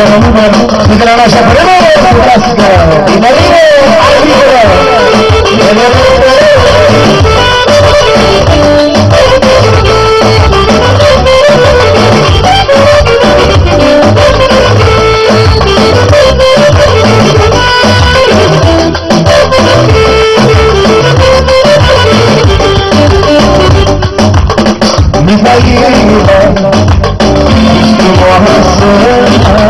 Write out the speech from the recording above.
Kita nasa primo, Nebraska. Marino, Arriba. Mi país, tu vas a ser